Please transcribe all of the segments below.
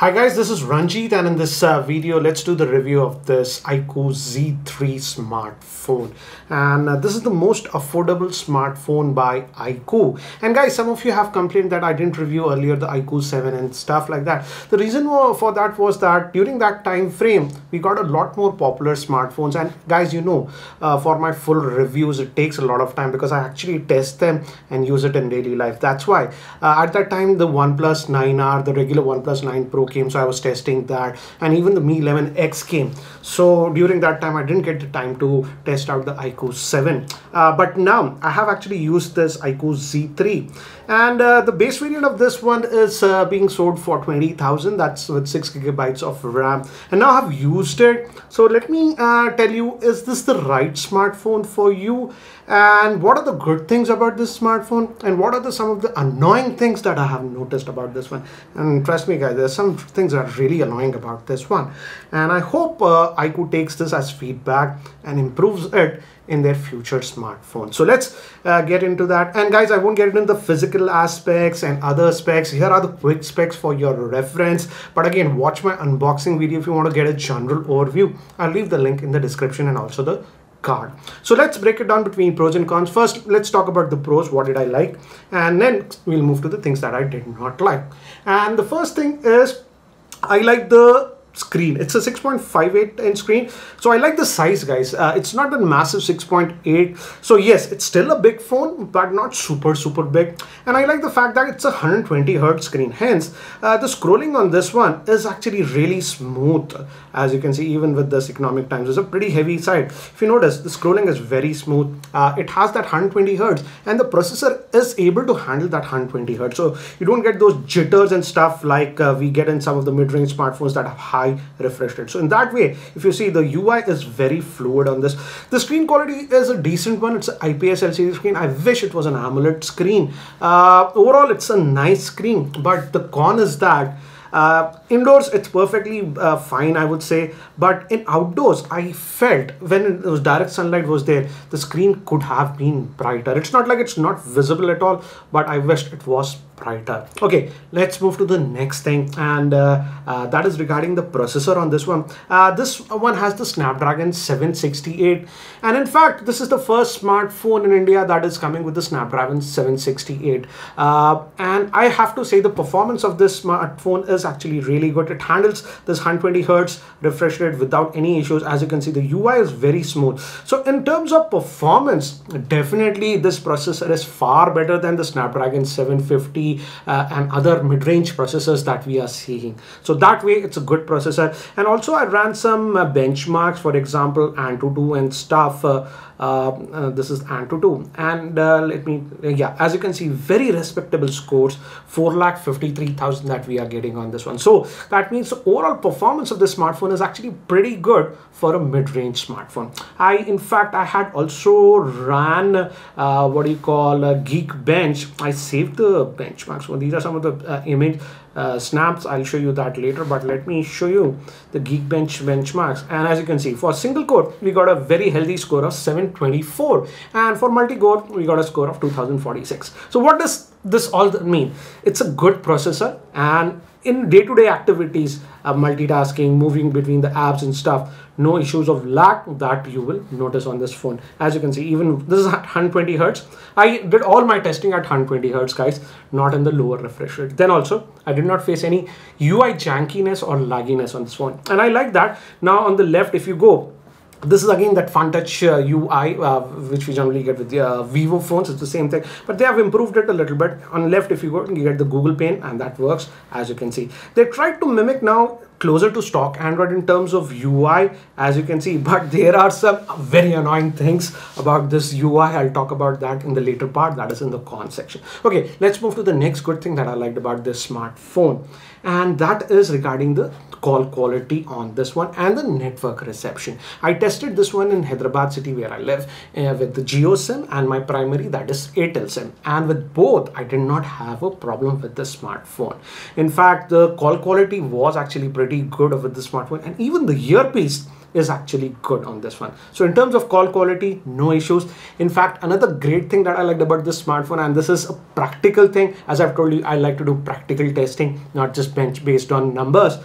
Hi guys, this is Ranjit and in this uh, video, let's do the review of this iQOO Z3 smartphone. And uh, this is the most affordable smartphone by iQOO. And guys, some of you have complained that I didn't review earlier the iQOO 7 and stuff like that. The reason for that was that during that time frame, we got a lot more popular smartphones. And guys, you know, uh, for my full reviews, it takes a lot of time because I actually test them and use it in daily life. That's why uh, at that time, the OnePlus 9R, the regular OnePlus 9 Pro came so i was testing that. And even the mi 11x came. So during that time i didn't get the time to test out the iQOO 7 uh, but now i have actually used this iQOO z3 and uh, the base variant of this one is uh, being sold for 20000 that's with 6 gigabytes of ram. And now i've used it. So let me uh, tell you is this the right smartphone for you? And what are the good things about this smartphone? And what are the some of the annoying things that i have noticed about this one? And trust me guys there's some things are really annoying about this one. And i hope uh, iQOO takes this as feedback and improves it in their future smartphone so let's uh, get into that. And guys i won't get into the physical aspects and other specs. Here are the quick specs for your reference. But again watch my unboxing video if you want to get a general overview. I'll leave the link in the description and also the card. So let's break it down between pros and cons. First let's talk about the pros. What did i like? And then we'll move to the things that i did not like. And the first thing is i like the screen. It's a 6.58 inch screen. So i like the size guys. Uh, it's not a massive 6.8 so yes it's still a big phone but not super super big. And i like the fact that it's a 120 hertz screen. Hence uh, the scrolling on this one is actually really smooth. As you can see even with this economic times it's a pretty heavy side. If you notice the scrolling is very smooth. Uh, it has that 120 hertz and the processor is able to handle that 120 hertz. So you don't get those jitters and stuff like uh, we get in some of the mid-range smartphones that have high high refresh rate. So in that way, if you see the UI is very fluid on this. The screen quality is a decent one. It's an IPS LCD screen. I wish it was an AMOLED screen. Uh, overall, it's a nice screen, but the con is that uh, indoors, it's perfectly uh, fine, I would say. But in outdoors, I felt when it was direct sunlight was there, the screen could have been brighter. It's not like it's not visible at all, but I wished it was brighter. Okay let's move to the next thing and uh, uh, that is regarding the processor on this one. Uh, this one has the snapdragon 768 and in fact this is the first smartphone in india that is coming with the snapdragon 768 uh, and i have to say the performance of this smartphone is actually really good. It handles this 120 hertz refresh rate without any issues. As you can see the ui is very smooth. So in terms of performance definitely this processor is far better than the snapdragon 750 uh, and other mid-range processors that we are seeing. So that way it's a good processor. And also I ran some uh, benchmarks, for example, Antutu and stuff. Uh, uh, uh, this is Antutu. And uh, let me, yeah, as you can see, very respectable scores, 4 lakh 53,000 that we are getting on this one. So that means overall performance of the smartphone is actually pretty good for a mid-range smartphone. I, in fact, I had also ran, what do you call, a Geekbench. I saved the benchmarks. So these are some of the uh, image uh, snaps. I'll show you that later, but let me show you the Geekbench benchmarks. And as you can see, for single core, we got a very healthy score of 724. And for multi-core, we got a score of 2046. So what does this all mean? It's a good processor and in day-to-day -day activities, uh, multitasking, moving between the apps and stuff, no issues of lag that you will notice on this phone. As you can see, even this is 120 hertz. I did all my testing at 120 hertz, guys, not in the lower refresh rate. Then also, I did not face any UI jankiness or lagginess on this phone. And I like that. Now on the left, if you go, this is again that FunTouch uh, UI uh, which we generally get with the uh, Vivo phones. It's the same thing but they have improved it a little bit. On left if you go you get the Google pane and that works as you can see. They tried to mimic now closer to stock Android in terms of UI as you can see but there are some very annoying things about this UI I'll talk about that in the later part. That is in the con section. Okay let's move to the next good thing that I liked about this smartphone and that is regarding the call quality on this one and the network reception. I tested this one in Hyderabad city where I live uh, with the Jio SIM and my primary that is Airtel SIM and with both I did not have a problem with the smartphone. In fact the call quality was actually pretty good with the smartphone and even the earpiece is actually good on this one. So in terms of call quality, no issues. In fact, another great thing that I liked about this smartphone, and this is a practical thing, as I've told you, I like to do practical testing, not just bench based on numbers.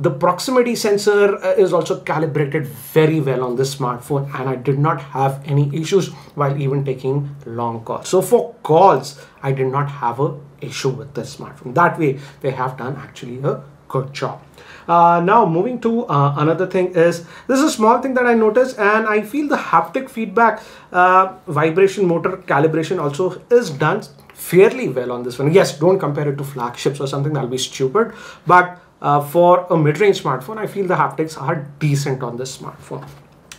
The proximity sensor uh, is also calibrated very well on this smartphone and I did not have any issues while even taking long calls. So for calls, I did not have a issue with this smartphone. That way, they have done actually a good job. Uh, now moving to uh, another thing is this is a small thing that I noticed and I feel the haptic feedback uh, vibration motor calibration also is done fairly well on this one. Yes, don't compare it to flagships or something that'll be stupid, but uh, for a mid-range smartphone, I feel the haptics are decent on this smartphone.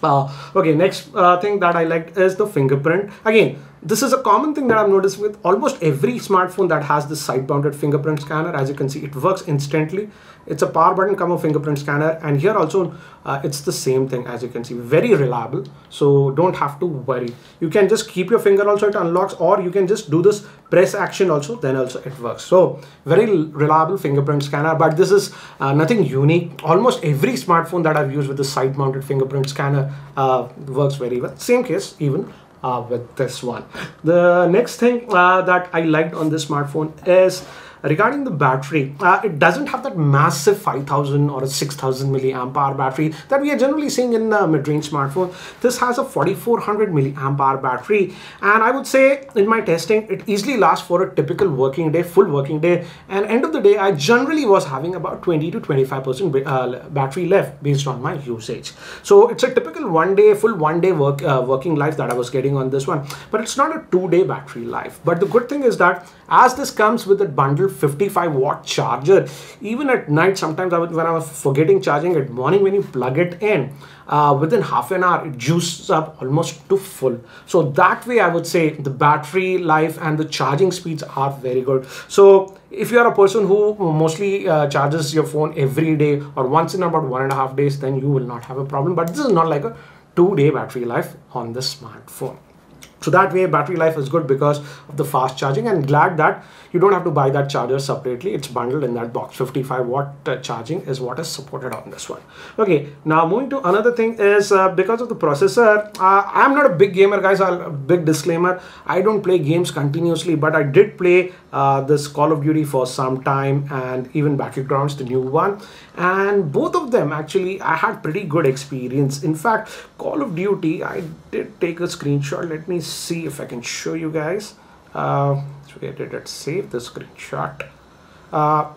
Uh, okay, next uh, thing that I liked is the fingerprint. Again, this is a common thing that I've noticed with almost every smartphone that has this side-mounted fingerprint scanner. As you can see, it works instantly. It's a power button come a fingerprint scanner. And here also, uh, it's the same thing as you can see, very reliable. So don't have to worry. You can just keep your finger also, it unlocks, or you can just do this press action also, then also it works. So very reliable fingerprint scanner, but this is uh, nothing unique. Almost every smartphone that I've used with the side-mounted fingerprint scanner uh, works very well. Same case even uh, with this one. The next thing uh, that I liked on this smartphone is regarding the battery, uh, it doesn't have that massive 5000 or a 6000 milliamp hour battery that we are generally seeing in the mid-range smartphone. This has a 4400 milliamp hour battery and I would say in my testing it easily lasts for a typical working day, full working day and end of the day I generally was having about 20 to 25% uh, battery left based on my usage. So it's a typical one day, full one day work uh, working life that I was getting on this one but it's not a two day battery life. But the good thing is that as this comes with a bundle 55 watt charger. Even at night sometimes I would, when I was forgetting charging at morning when you plug it in uh, within half an hour it juices up almost to full. So that way I would say the battery life and the charging speeds are very good. So if you are a person who mostly uh, charges your phone every day or once in about one and a half days then you will not have a problem. But this is not like a two day battery life on the smartphone. So that way battery life is good because of the fast charging and glad that you don't have to buy that charger separately. It's bundled in that box. 55 watt uh, charging is what is supported on this one. Okay, now moving to another thing is uh, because of the processor, uh, I'm not a big gamer guys, a big disclaimer. I don't play games continuously, but I did play uh, this Call of Duty for some time and even Battlegrounds, the new one. And both of them actually, I had pretty good experience. In fact, Call of Duty, I did take a screenshot. Let me see if I can show you guys. Uh, where did it save the screenshot? Uh,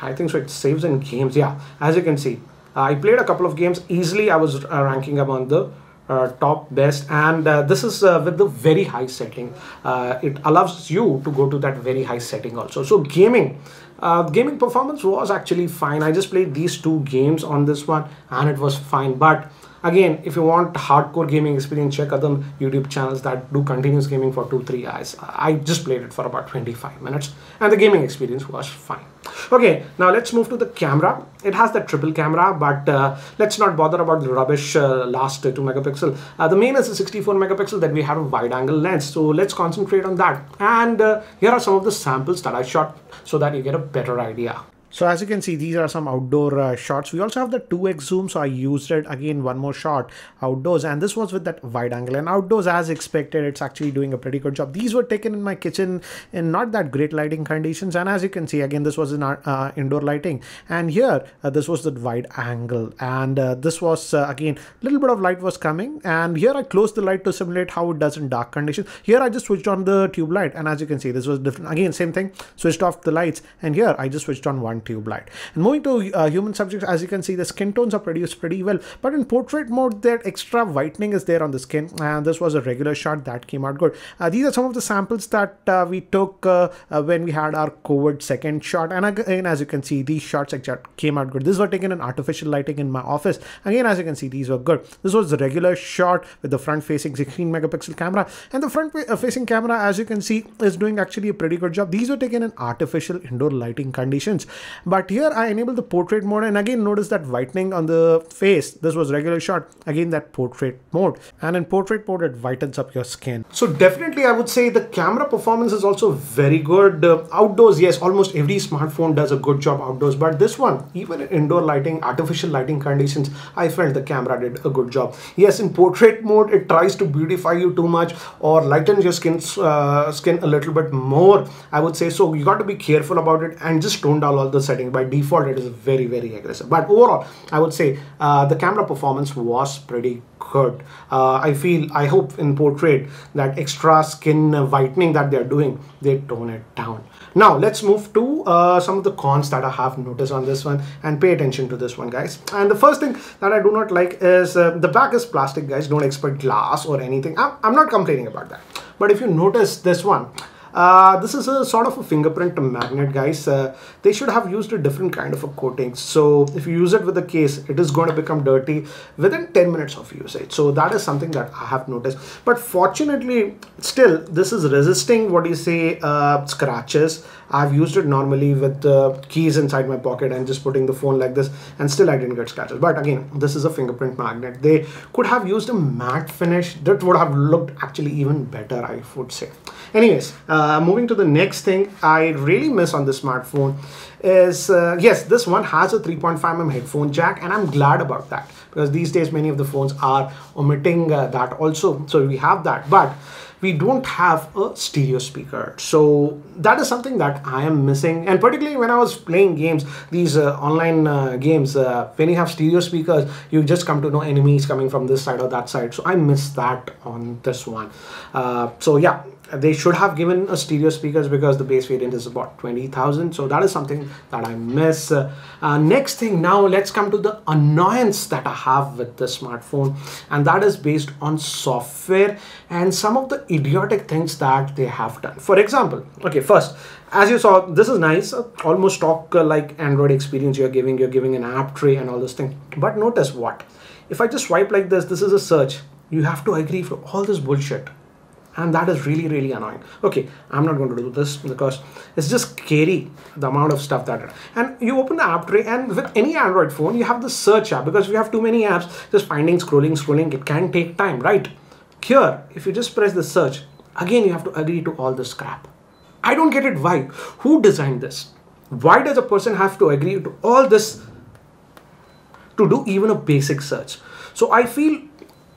I think so it saves in games. Yeah, as you can see, uh, I played a couple of games. Easily, I was uh, ranking among the uh, top best and uh, this is uh, with the very high setting uh, it allows you to go to that very high setting also so gaming uh, gaming performance was actually fine i just played these two games on this one and it was fine but again if you want hardcore gaming experience check other youtube channels that do continuous gaming for two three hours. I just played it for about 25 minutes and the gaming experience was fine. Okay now let's move to the camera. It has the triple camera but uh, let's not bother about the rubbish uh, last uh, 2 megapixel. Uh, the main is a 64 megapixel that we have a wide angle lens so let's concentrate on that. And uh, here are some of the samples that i shot so that you get a better idea so as you can see, these are some outdoor uh, shots. We also have the 2x zoom. So I used it again, one more shot outdoors. And this was with that wide angle and outdoors as expected, it's actually doing a pretty good job. These were taken in my kitchen in not that great lighting conditions. And as you can see, again, this was in our uh, indoor lighting. And here, uh, this was the wide angle. And uh, this was, uh, again, a little bit of light was coming. And here I closed the light to simulate how it does in dark conditions. Here I just switched on the tube light. And as you can see, this was different. Again, same thing, switched off the lights. And here I just switched on one tube light. And moving to uh, human subjects, as you can see, the skin tones are produced pretty well. But in portrait mode, that extra whitening is there on the skin. And this was a regular shot that came out good. Uh, these are some of the samples that uh, we took uh, uh, when we had our COVID second shot. And again, as you can see, these shots came out good. These were taken in artificial lighting in my office. Again, as you can see, these were good. This was the regular shot with the front facing 16 megapixel camera. And the front facing camera, as you can see, is doing actually a pretty good job. These were taken in artificial indoor lighting conditions. But here I enable the portrait mode and again notice that whitening on the face. This was regular shot. Again that portrait mode and in portrait mode it whitens up your skin. So definitely I would say the camera performance is also very good. Uh, outdoors, yes, almost every smartphone does a good job outdoors, but this one, even in indoor lighting, artificial lighting conditions, I felt the camera did a good job. Yes, in portrait mode, it tries to beautify you too much or lighten your skin, uh, skin a little bit more, I would say. So you got to be careful about it and just tone down all the settings. By default, it is very, very aggressive. But overall, I would say uh, the camera performance was pretty good. Uh, I feel, I hope in portrait that extra skin whitening that they're doing, they tone it down. Now let's move to uh, some of the cons that I have noticed on this one and pay attention to this one guys. And the first thing that I do not like is uh, the back is plastic guys. Don't expect glass or anything. I'm, I'm not complaining about that. But if you notice this one, uh, this is a sort of a fingerprint magnet guys. Uh, they should have used a different kind of a coating. So if you use it with the case it is going to become dirty within 10 minutes of usage. So that is something that I have noticed. But fortunately still this is resisting what you say uh, scratches I've used it normally with the keys inside my pocket and just putting the phone like this and still I didn't get scratches. But again this is a fingerprint magnet. They could have used a matte finish that would have looked actually even better I would say. Anyways uh, moving to the next thing I really miss on the smartphone is uh, yes this one has a 3.5mm headphone jack and I'm glad about that because these days many of the phones are omitting uh, that also. So we have that. But we don't have a stereo speaker. So that is something that I am missing. And particularly when I was playing games, these uh, online uh, games, uh, when you have stereo speakers, you just come to know enemies coming from this side or that side. So I miss that on this one. Uh, so yeah, they should have given a stereo speakers because the base variant is about 20,000 so that is something that I miss. Uh, next thing now let's come to the annoyance that I have with the smartphone and that is based on software and some of the idiotic things that they have done. For example okay first as you saw this is nice uh, almost stock uh, like Android experience you're giving you're giving an app tray and all this thing but notice what if I just swipe like this this is a search you have to agree for all this bullshit and that is really really annoying. Okay i'm not going to do this because it's just scary the amount of stuff that and you open the app tray and with any android phone you have the search app because we have too many apps just finding scrolling scrolling it can take time right? Here if you just press the search again you have to agree to all this crap. I don't get it why. Who designed this? Why does a person have to agree to all this to do even a basic search? So i feel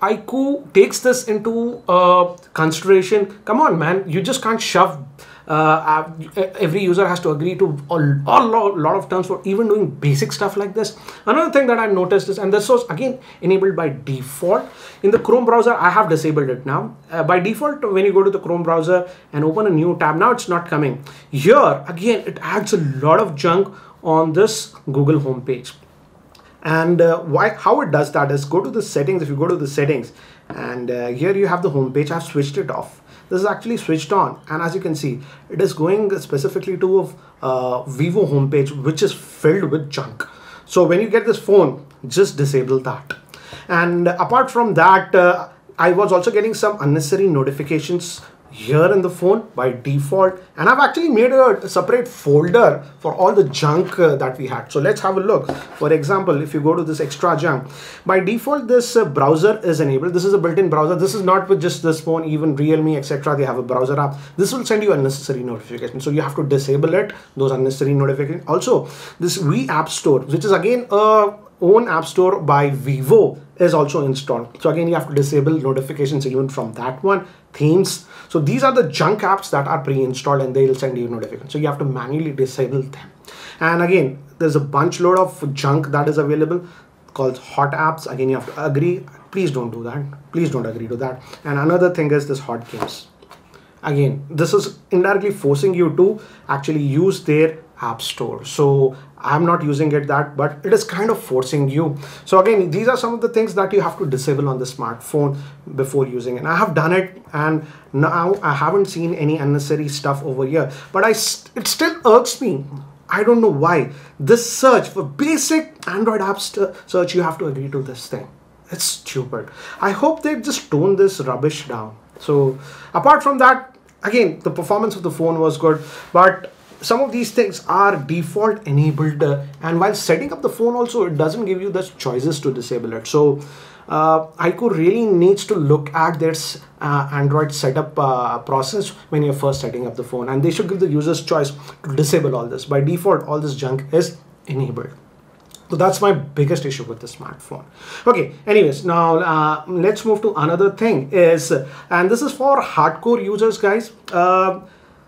iQOO takes this into uh, consideration. Come on, man, you just can't shove. Uh, every user has to agree to a, a lot of terms for even doing basic stuff like this. Another thing that I noticed is, and this was again enabled by default in the Chrome browser. I have disabled it now. Uh, by default, when you go to the Chrome browser and open a new tab, now it's not coming. Here again, it adds a lot of junk on this Google homepage and uh, why how it does that is go to the settings. If you go to the settings and uh, here you have the home page. I've switched it off. This is actually switched on. And as you can see it is going specifically to a uh, Vivo homepage which is filled with junk. So when you get this phone just disable that. And apart from that uh, I was also getting some unnecessary notifications here in the phone by default. And I've actually made a separate folder for all the junk uh, that we had so let's have a look. For example if you go to this extra junk by default this uh, browser is enabled. This is a built-in browser. This is not with just this phone even realme etc they have a browser app. This will send you unnecessary notifications so you have to disable it. Those unnecessary notifications also this v app store which is again a own app store by vivo is also installed so again you have to disable notifications even from that one themes so these are the junk apps that are pre-installed and they'll send you notifications. So you have to manually disable them. And again, there's a bunch load of junk that is available called hot apps. Again, you have to agree. Please don't do that. Please don't agree to that. And another thing is this hot games. Again, this is indirectly forcing you to actually use their app store. So I'm not using it that, but it is kind of forcing you. So again, these are some of the things that you have to disable on the smartphone before using it. And I have done it and now I haven't seen any unnecessary stuff over here, but I it still irks me. I don't know why. This search for basic Android apps search, you have to agree to this thing. It's stupid. I hope they just tone this rubbish down. So apart from that, again, the performance of the phone was good, but some of these things are default enabled uh, and while setting up the phone also it doesn't give you the choices to disable it so uh, really needs to look at their uh, Android setup uh, process when you're first setting up the phone and they should give the users choice to disable all this by default all this junk is enabled so that's my biggest issue with the smartphone. Okay, anyways, now uh, let's move to another thing is, and this is for hardcore users, guys. Uh,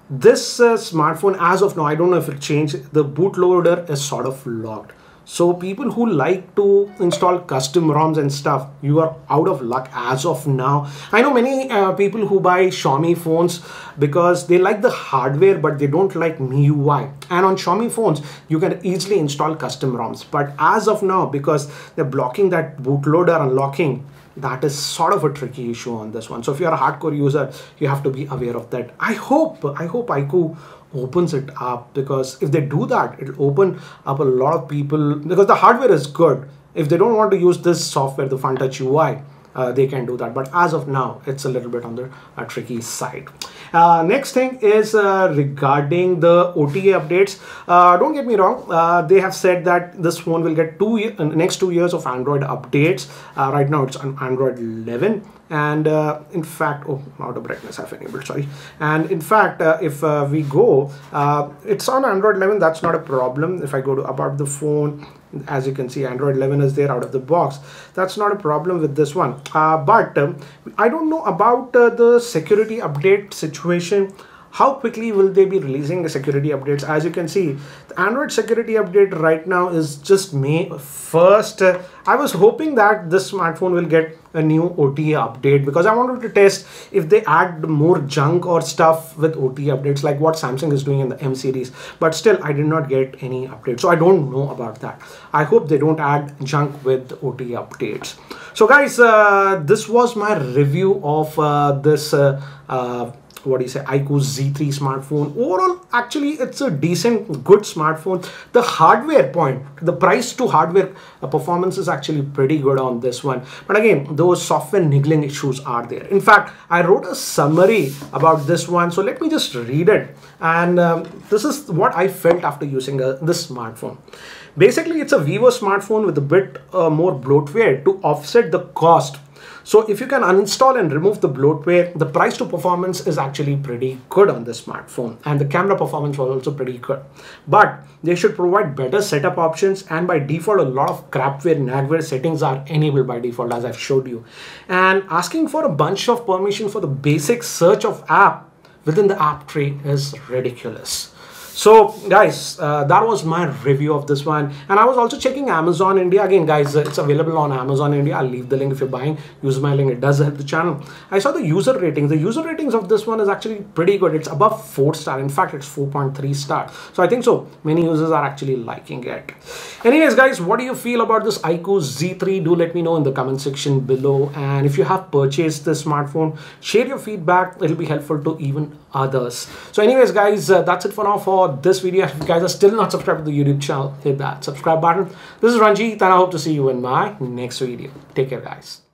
this uh, smartphone, as of now, I don't know if it changed, the bootloader is sort of locked. So people who like to install custom ROMs and stuff, you are out of luck as of now. I know many uh, people who buy Xiaomi phones because they like the hardware, but they don't like MIUI. And on Xiaomi phones, you can easily install custom ROMs. But as of now, because they're blocking that bootloader unlocking, that is sort of a tricky issue on this one. So if you're a hardcore user, you have to be aware of that. I hope, I hope iQOO opens it up because if they do that, it'll open up a lot of people because the hardware is good. If they don't want to use this software, the FunTouch UI, uh, they can do that. But as of now, it's a little bit on the uh, tricky side. Uh, next thing is uh, regarding the OTA updates. Uh, don't get me wrong, uh, they have said that this phone will get two next two years of Android updates. right now, it's on Android 11 and uh, in fact oh auto brightness i've enabled sorry and in fact uh, if uh, we go it's on android 11 that's not a problem if i go to about the phone as you can see android 11 is there out of the box. That's not a problem with this one. Uh, but um, i don't know about uh, the security update situation how quickly will they be releasing the security updates? As you can see the android security update right now is just may 1st i was hoping that this smartphone will get a new OTA update because I wanted to test if they add more junk or stuff with OTA updates like what Samsung is doing in the M series. But still I did not get any update so I don't know about that. I hope they don't add junk with OTA updates. So guys uh, this was my review of uh, this uh, uh what do you say iQOO Z3 smartphone. Overall actually it's a decent good smartphone. The hardware point the price to hardware uh, performance is actually pretty good on this one. But again those software niggling issues are there. In fact I wrote a summary about this one so let me just read it. And um, this is what I felt after using uh, this smartphone. Basically it's a Vivo smartphone with a bit uh, more bloatware to offset the cost so if you can uninstall and remove the bloatware, the price to performance is actually pretty good on the smartphone and the camera performance was also pretty good. But they should provide better setup options and by default a lot of crapware nagware settings are enabled by default as I've showed you. And asking for a bunch of permission for the basic search of app within the app tree is ridiculous. So guys, uh, that was my review of this one. And I was also checking Amazon India. Again, guys, it's available on Amazon India. I'll leave the link if you're buying. Use my link. It does help the channel. I saw the user ratings. The user ratings of this one is actually pretty good. It's above 4 star. In fact, it's 4.3 star. So I think so. Many users are actually liking it. Anyways, guys, what do you feel about this iQOO Z3? Do let me know in the comment section below. And if you have purchased this smartphone, share your feedback. It'll be helpful to even others. So anyways, guys, uh, that's it for now for this video. If you guys are still not subscribed to the YouTube channel, hit that subscribe button. This is Ranjit and I hope to see you in my next video. Take care, guys.